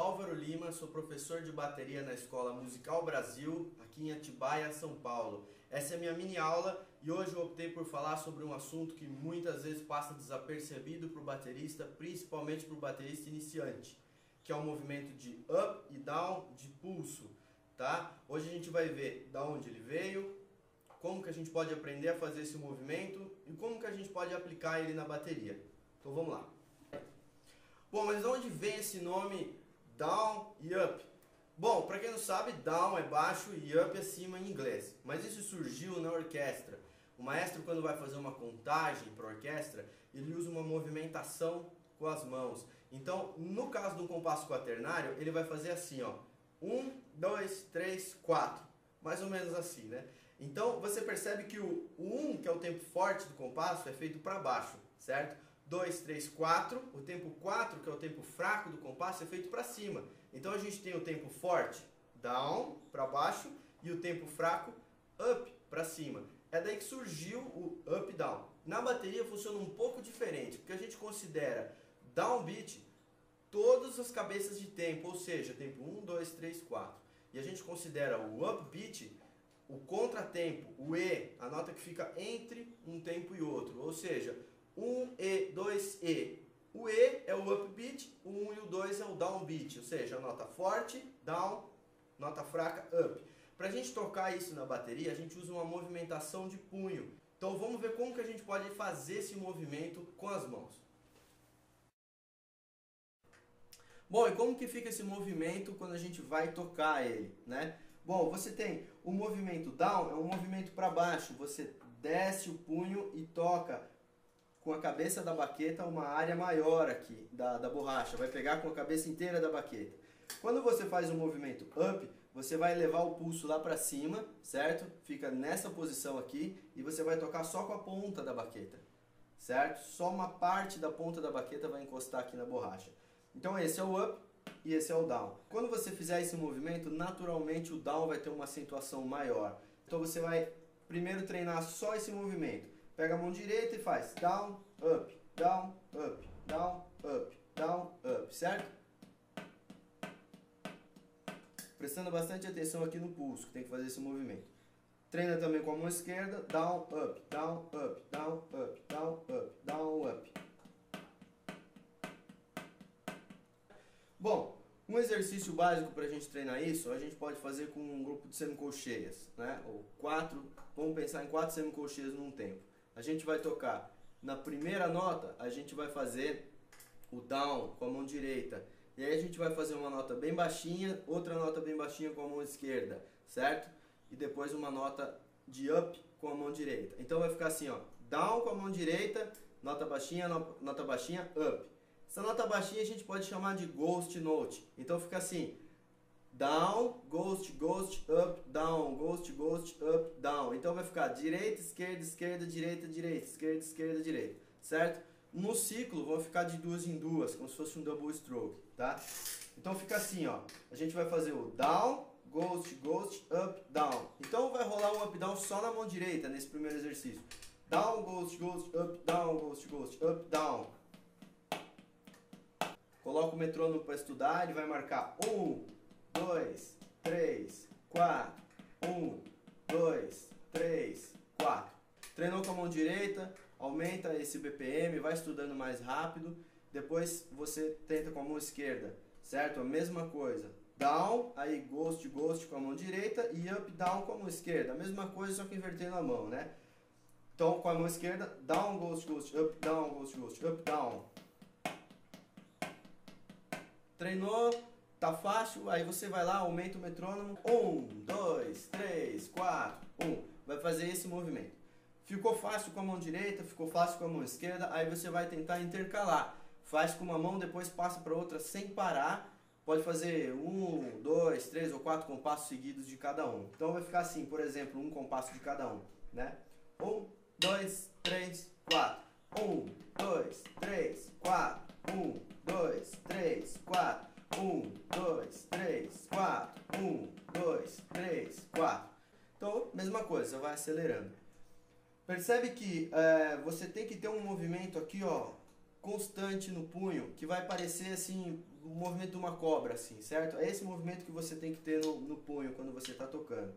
Álvaro Lima, sou professor de bateria na Escola Musical Brasil, aqui em Atibaia, São Paulo. Essa é a minha mini aula e hoje eu optei por falar sobre um assunto que muitas vezes passa desapercebido para o baterista, principalmente para o baterista iniciante, que é o movimento de up e down de pulso. Tá? Hoje a gente vai ver da onde ele veio, como que a gente pode aprender a fazer esse movimento e como que a gente pode aplicar ele na bateria. Então vamos lá. Bom, mas de onde vem esse nome down e up? Bom, para quem não sabe, down é baixo e up é cima em inglês. Mas isso surgiu na orquestra. O maestro, quando vai fazer uma contagem para a orquestra, ele usa uma movimentação com as mãos. Então, no caso do compasso quaternário, ele vai fazer assim, ó. Um, dois, três, quatro. Mais ou menos assim, né? Então, você percebe que o 1, um, que é o tempo forte do compasso, é feito para baixo, certo? 2, 3, 4. O tempo 4, que é o tempo fraco do compasso, é feito para cima. Então a gente tem o tempo forte, down, para baixo, e o tempo fraco, up, para cima. É daí que surgiu o up down. Na bateria funciona um pouco diferente, porque a gente considera downbeat todas as cabeças de tempo, ou seja, tempo 1, 2, 3, 4. E a gente considera o upbeat o contratempo, o E, a nota que fica entre um tempo e outro. Ou seja, 1 E, 2 E. O E é o upbeat, o 1 e o 2 é o downbeat, ou seja, nota forte, down, nota fraca, up. Para a gente tocar isso na bateria, a gente usa uma movimentação de punho. Então vamos ver como que a gente pode fazer esse movimento com as mãos. Bom, e como que fica esse movimento quando a gente vai tocar ele, né? Bom, você tem o movimento down, é um movimento para baixo. Você desce o punho e toca com a cabeça da baqueta uma área maior aqui da, da borracha, vai pegar com a cabeça inteira da baqueta. Quando você faz um movimento up, você vai levar o pulso lá para cima, certo? Fica nessa posição aqui e você vai tocar só com a ponta da baqueta, certo? Só uma parte da ponta da baqueta vai encostar aqui na borracha. Então esse é o up e esse é o down. Quando você fizer esse movimento, naturalmente o down vai ter uma acentuação maior. Então você vai primeiro treinar só esse movimento. Pega a mão direita e faz down, up, down, up, down, up, down, up, certo? Prestando bastante atenção aqui no pulso, que tem que fazer esse movimento. Treina também com a mão esquerda, down, up, down, up, down, up, down, up, down, up. Bom, um exercício básico para a gente treinar isso, a gente pode fazer com um grupo de semicolcheias, né? Ou quatro, vamos pensar em quatro semicolcheias num tempo a gente vai tocar na primeira nota, a gente vai fazer o down com a mão direita. E aí a gente vai fazer uma nota bem baixinha, outra nota bem baixinha com a mão esquerda, certo? E depois uma nota de up com a mão direita. Então vai ficar assim, ó, down com a mão direita, nota baixinha, nota baixinha, up. Essa nota baixinha a gente pode chamar de ghost note. Então fica assim, down, ghost, ghost, up, down, ghost, ghost, up, down. Então vai ficar direita, esquerda, esquerda, direita, direita, esquerda, esquerda, direita, certo? No ciclo vão ficar de duas em duas, como se fosse um double stroke, tá? Então fica assim, ó. A gente vai fazer o down, ghost, ghost, up, down. Então vai rolar um up, down só na mão direita nesse primeiro exercício. Down, ghost, ghost, up, down, ghost, ghost, up, down. Coloca o metrônomo para estudar, ele vai marcar um, dois, três, quatro. Um, dois, três, quatro. Treinou com a mão direita, aumenta esse BPM, vai estudando mais rápido. Depois você tenta com a mão esquerda, certo? A mesma coisa. Down, aí ghost, ghost com a mão direita e up, down com a mão esquerda. A mesma coisa, só que invertendo a mão, né? Então, com a mão esquerda, down, ghost, ghost, up, down, ghost, ghost, up, down. Treinou, Tá fácil? Aí você vai lá, aumenta o metrônomo. Um, dois, três, quatro, um. Vai fazer esse movimento. Ficou fácil com a mão direita, ficou fácil com a mão esquerda, aí você vai tentar intercalar. Faz com uma mão, depois passa para outra sem parar. Pode fazer um, dois, três ou quatro compassos seguidos de cada um. Então vai ficar assim, por exemplo, um compasso de cada um, né? Um, dois, três, quatro. Um, dois, três, quatro. Um, dois, três, quatro. Um, dois, três, quatro. Um, dois, três, quatro. Então, mesma coisa, vai acelerando. Percebe que é, você tem que ter um movimento aqui, ó, constante no punho, que vai parecer assim, o movimento de uma cobra, assim, certo? É esse movimento que você tem que ter no, no punho quando você está tocando.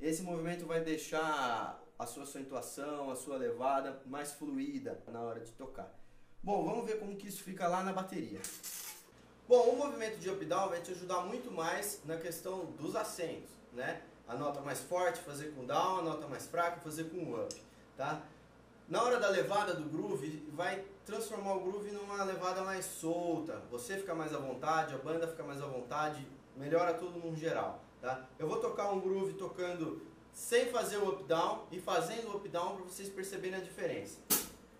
Esse movimento vai deixar a sua acentuação, a sua levada mais fluida na hora de tocar. Bom, vamos ver como que isso fica lá na bateria. Bom, o movimento de up down vai te ajudar muito mais na questão dos acentos, né? A nota mais forte fazer com down, a nota mais fraca fazer com up, tá? Na hora da levada do groove, vai transformar o groove numa levada mais solta. Você fica mais à vontade, a banda fica mais à vontade, melhora tudo no geral, tá? Eu vou tocar um groove tocando sem fazer o up down e fazendo o up down para vocês perceberem a diferença.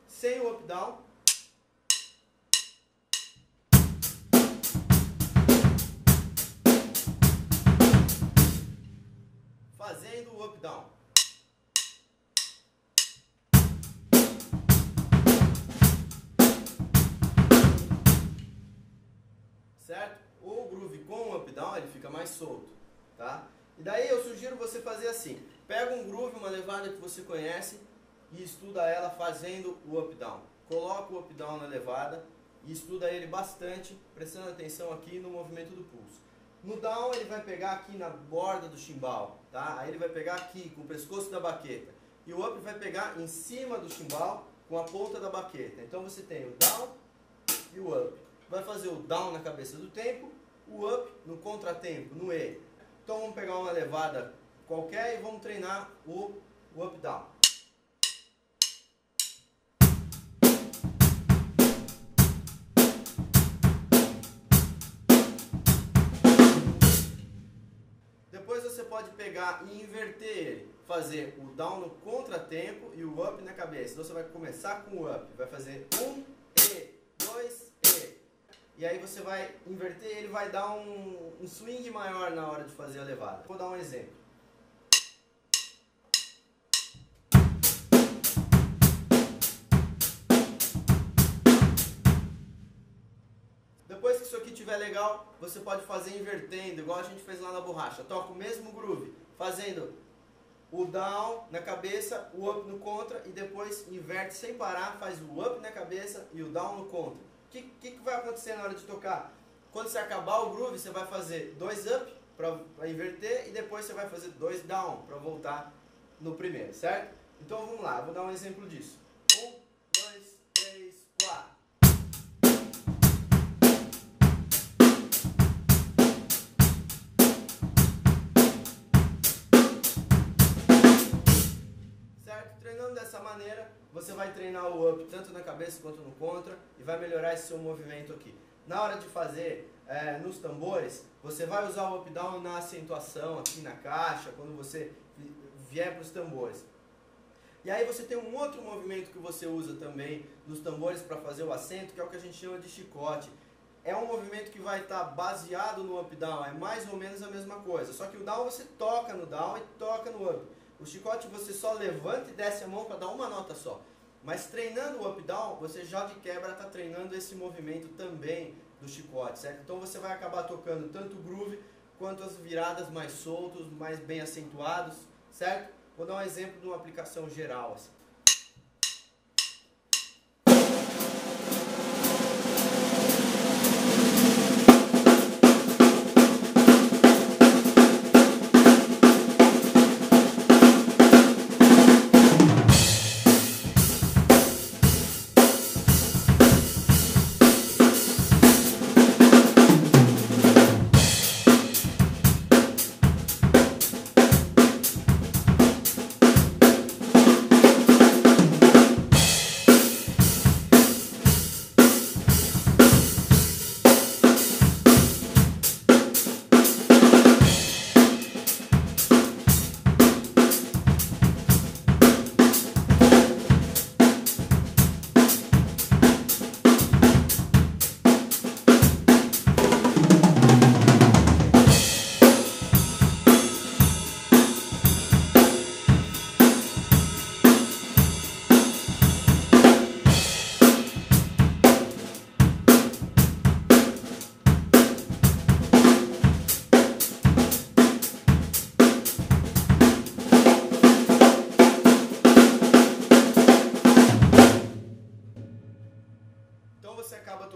Sem o up up down. Certo? O groove com o up down ele fica mais solto, tá? E daí eu sugiro você fazer assim: pega um groove, uma levada que você conhece e estuda ela fazendo o up down. Coloca o up down na levada e estuda ele bastante, prestando atenção aqui no movimento do pulso. No down ele vai pegar aqui na borda do chimbal, tá? Aí ele vai pegar aqui com o pescoço da baqueta. E o up vai pegar em cima do chimbal com a ponta da baqueta. Então você tem o down e o up. Vai fazer o down na cabeça do tempo, o up no contratempo, no E. Então vamos pegar uma levada qualquer e vamos treinar o, o up down. Você pode pegar e inverter ele, fazer o down no contratempo e o up na cabeça. Então você vai começar com o up, vai fazer um e, dois e. E aí você vai inverter, ele vai dar um, um swing maior na hora de fazer a levada. Vou dar um exemplo. Estiver legal, você pode fazer invertendo, igual a gente fez lá na borracha. Toca o mesmo groove, fazendo o down na cabeça, o up no contra e depois inverte sem parar, faz o up na cabeça e o down no contra. O que, que, que vai acontecer na hora de tocar? Quando você acabar o groove, você vai fazer dois up para inverter e depois você vai fazer dois down para voltar no primeiro, certo? Então vamos lá, vou dar um exemplo disso. Maneira, você vai treinar o up tanto na cabeça quanto no contra e vai melhorar esse seu movimento aqui. Na hora de fazer é, nos tambores, você vai usar o up down na acentuação aqui na caixa, quando você vier para os tambores. E aí você tem um outro movimento que você usa também nos tambores para fazer o acento, que é o que a gente chama de chicote. É um movimento que vai estar tá baseado no up down, é mais ou menos a mesma coisa. Só que o down você toca no down e toca no up. O chicote você só levanta e desce a mão para dar uma nota só. Mas treinando o up down, você já de quebra está treinando esse movimento também do chicote, certo? Então você vai acabar tocando tanto o groove quanto as viradas mais soltos, mais bem acentuados, certo? Vou dar um exemplo de uma aplicação geral. Assim.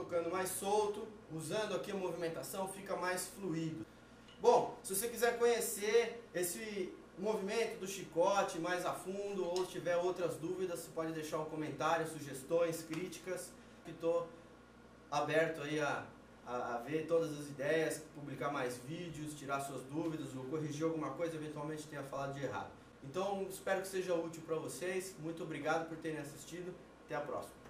Tocando mais solto, usando aqui a movimentação, fica mais fluido. Bom, se você quiser conhecer esse movimento do chicote mais a fundo ou tiver outras dúvidas, você pode deixar um comentário, sugestões, críticas, que estou aberto aí a, a, a, ver todas as ideias, publicar mais vídeos, tirar suas dúvidas ou corrigir alguma coisa, eventualmente tenha falado de errado. Então, espero que seja útil para vocês. Muito obrigado por terem assistido. Até a próxima.